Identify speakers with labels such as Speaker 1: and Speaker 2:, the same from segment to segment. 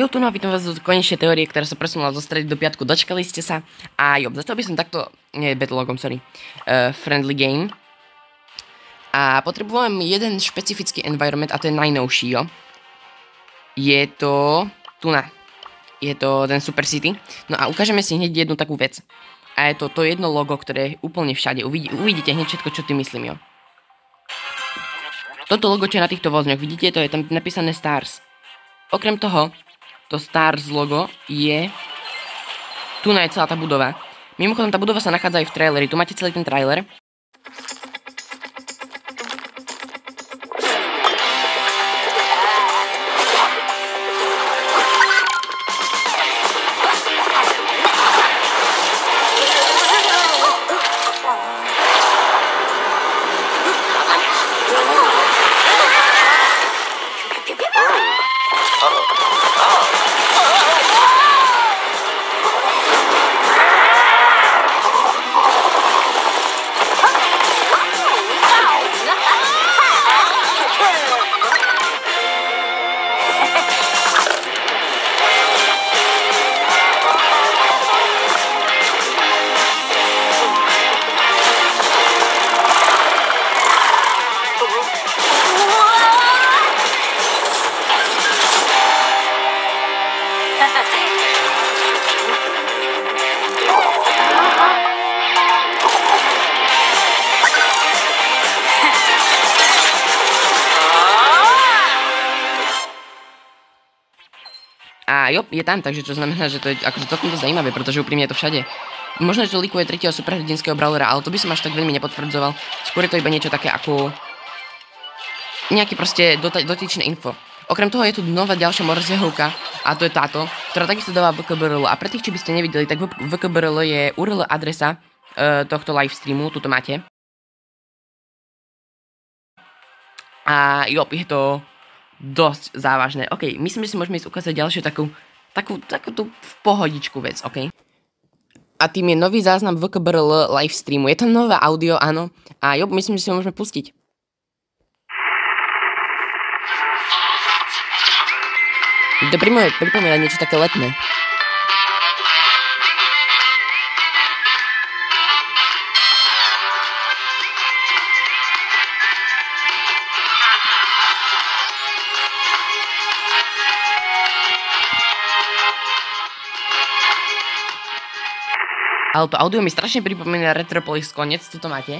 Speaker 1: Jo, tu no, vítam vás do konečnej teórie, ktorá sa presunula zo stredy do piatku. Dočkali ste sa. A jo, začal by som takto, nie, Battlelogom, sorry, uh, friendly game. A potrebujem jeden špecifický environment a to je najnovší, jo. Je to, tu na, je to ten Super City. No a ukážeme si hneď jednu takú vec. A je to to jedno logo, ktoré je úplne všade. Uvidí, uvidíte hneď všetko, čo ty myslím, jo. Toto logo, čo je na týchto vozňoch, vidíte, to je tam napísané Stars. Okrem toho, to Stars logo je... Tu je celá tá budova. Mimochodom, tá budova sa nachádza aj v traileri. Tu máte celý ten trailer. A jo, je tam, takže to znamená, že to je akože celkom to zaujímavé, pretože úprimne je to všade. Možno, že to likuje tretieho superhrdinského brawlera, ale to by som až tak veľmi nepotvrdzoval. Skôr je to iba niečo také ako... Nejaké proste dotyčné info. Okrem toho je tu nová ďalšia morzehovka a to je táto, ktorá takisto dáva VKBRL. A pre tých, či by ste nevideli, tak VKBRL je URL adresa uh, tohto livestreamu, tuto máte. A jo, je to dosť závažné. OK, myslím, že si môžeme ísť ukázať ďalšiu takú, takú, takú tú pohodičku vec, OK? A tým je nový záznam VKBRL live streamu. Je to nové audio, áno. A jo, myslím, že si ho môžeme pustiť. To pripomína niečo také letné. Ale to audio mi strašne pripomína Retropolis konec, tu to máte.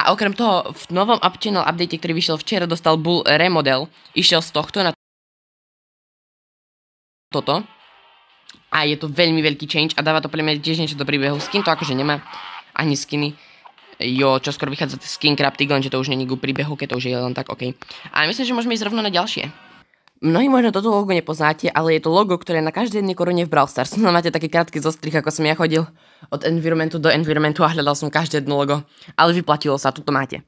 Speaker 1: A okrem toho, v novom Upchannel update, ktorý vyšiel včera, dostal Bull remodel. Išiel z tohto na toto. A je to veľmi veľký change a dáva to pre mňa tiež niečo do príbehu. Skin to akože nemá ani skiny. Jo, čo skoro vychádza skin Craftig, lenže to už není ku príbehu, keď to už je len tak, OK. A myslím, že môžeme ísť rovno na ďalšie. Mnohí možno toto logo nepoznáte, ale je to logo, ktoré na každej jednej korune v Brawl Stars. No máte taký krátky zostrih, ako som ja chodil od environmentu do environmentu a hľadal som každé jedno logo. Ale vyplatilo sa, tu máte.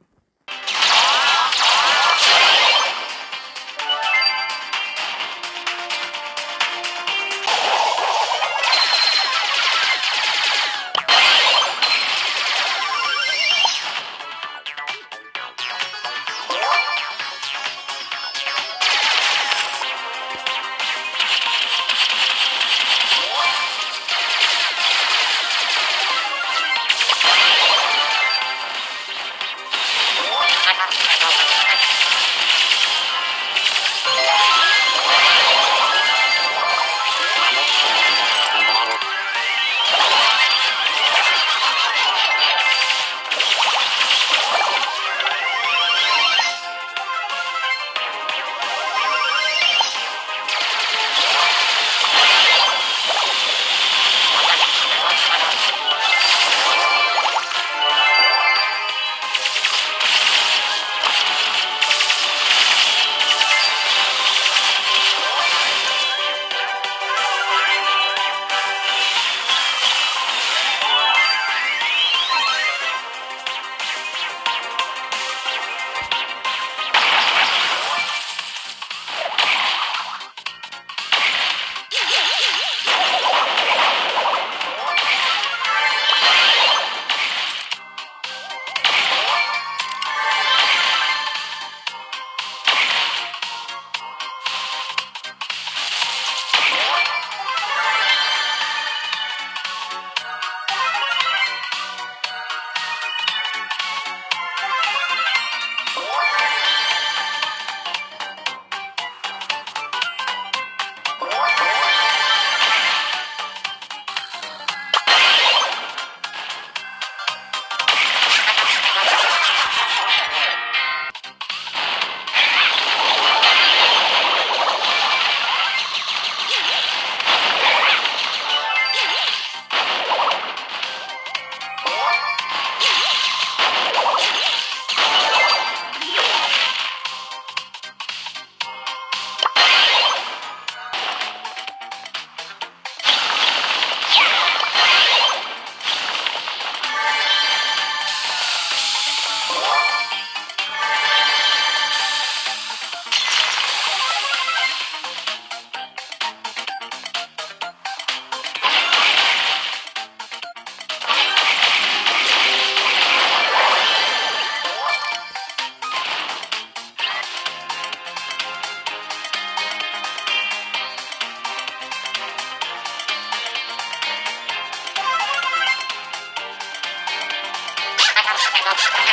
Speaker 1: よし!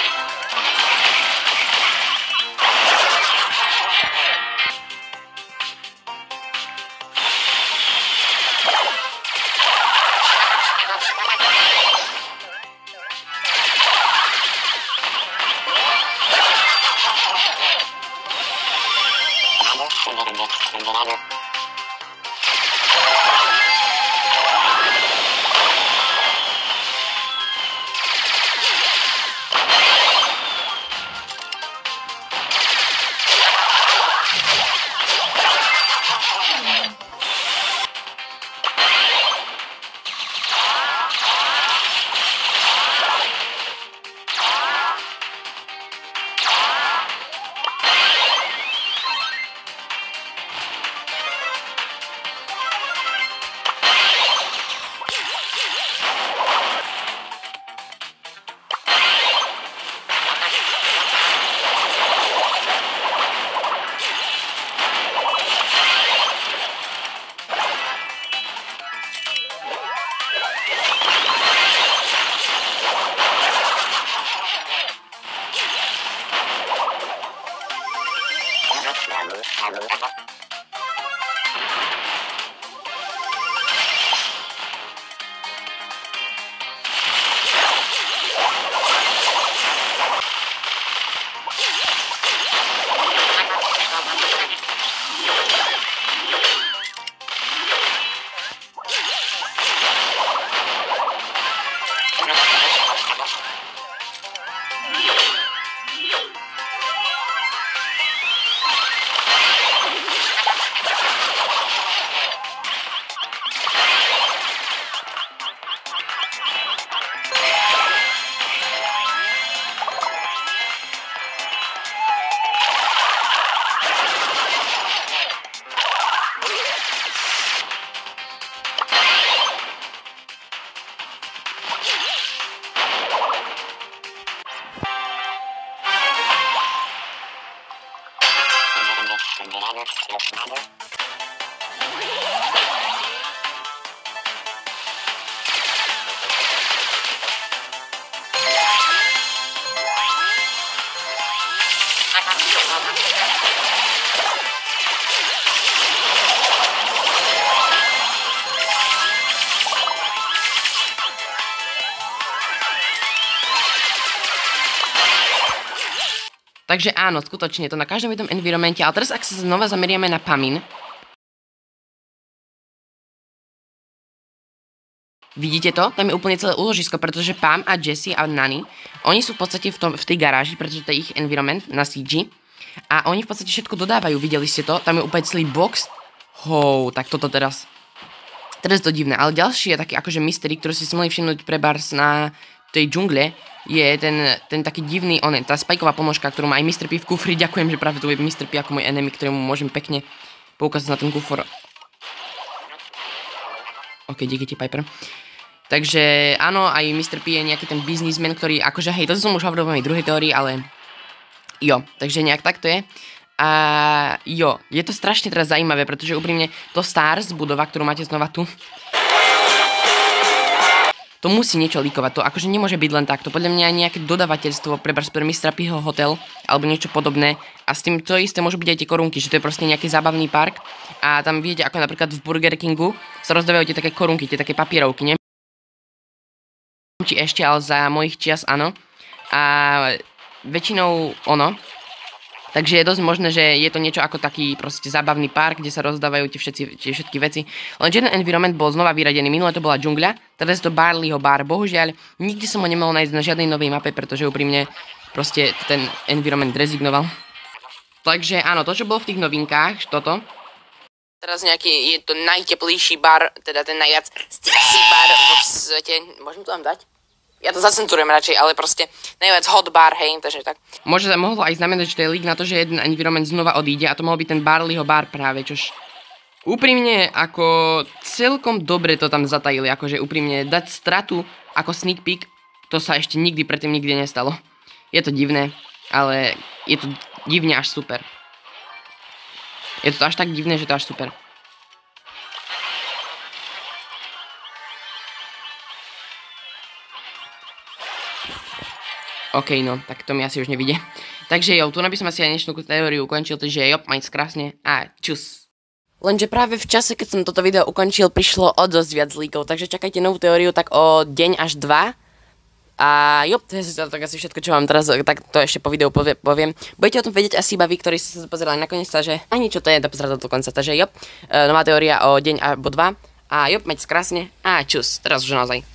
Speaker 1: la ventana. and the. Takže áno, skutočne je to na každom jednom environmente, ale teraz ak sa znova zameriame na Pamin, Vidíte to? Tam je úplne celé úložisko, pretože Pam a Jessie a Nani, oni sú v podstate v, tom, v tej garáži, pretože to je ich environment na CG. A oni v podstate všetko dodávajú, videli ste to? Tam je úplne celý box. Hou, tak toto teraz. Teraz to divné, ale ďalší je taký akože mystery, ktorý si si mohli všimnúť pre bars na tej džungle, je ten, ten taký divný, on, tá spajková ponožka, ktorú má aj Mr. P v kufri. Ďakujem, že práve tu je Mr. P ako môj enemy, ktorému môžem pekne poukázať na ten kufor. OK, díky ti, Piper. Takže áno, aj Mr. P je nejaký ten biznismen, ktorý akože hej, to som už hovoril v mojej druhej teórii, ale jo, takže nejak tak to je. A jo, je to strašne teraz zaujímavé, pretože úprimne to Stars budova, ktorú máte znova tu, to musí niečo líkovať, to akože nemôže byť len takto. Podľa mňa nejaké dodavateľstvo pre, pre Mr. Pího hotel alebo niečo podobné a s tým to isté môžu byť aj tie korunky, že to je proste nejaký zábavný park a tam viete, ako napríklad v Burger Kingu sa rozdávajú tie také korunky, tie také papierovky, ne? či ešte, ale za mojich čias áno. A väčšinou ono, Takže je dosť možné, že je to niečo ako taký proste zábavný park, kde sa rozdávajú tie, všetci, tie všetky veci. Lenže ten environment bol znova vyradený. Minulé to bola džungľa, teraz je to Barleyho bar. Bohužiaľ, nikdy som ho nemohol nájsť na žiadnej novej mape, pretože úprimne proste ten environment rezignoval. Takže áno, to, čo bolo v tých novinkách, toto. Teraz nejaký, je to najteplejší bar, teda ten najviac sexy bar vo svete. Môžem to tam dať? Ja to zacenzurujem radšej, ale proste najviac hot bar, hej, takže tak. Môže mohlo aj znamenať, že to je lík na to, že jeden environment znova odíde a to mohol byť ten Barleyho bar práve, čož úprimne ako celkom dobre to tam zatajili, akože úprimne dať stratu ako sneak peek, to sa ešte nikdy predtým nikdy nestalo. Je to divné, ale je to divne až super. Je to až tak divné, že to až super. OK, no, tak to mi asi už nevidie. Takže jo, tu by som asi aj dnešnú teóriu ukončil, takže jo, majte krásne a čus. Lenže práve v čase, keď som toto video ukončil, prišlo o dosť viac líkov, takže čakajte novú teóriu tak o deň až dva. A jo, to je tak asi všetko, čo vám teraz tak to ešte po videu poviem. Budete o tom vedieť asi iba vy, ktorí ste sa pozerali nakoniec, takže ani čo to je, dopozerať do konca. Takže jo, e, nová teória o deň alebo dva. A jo, majte krásne a čus, teraz už naozaj.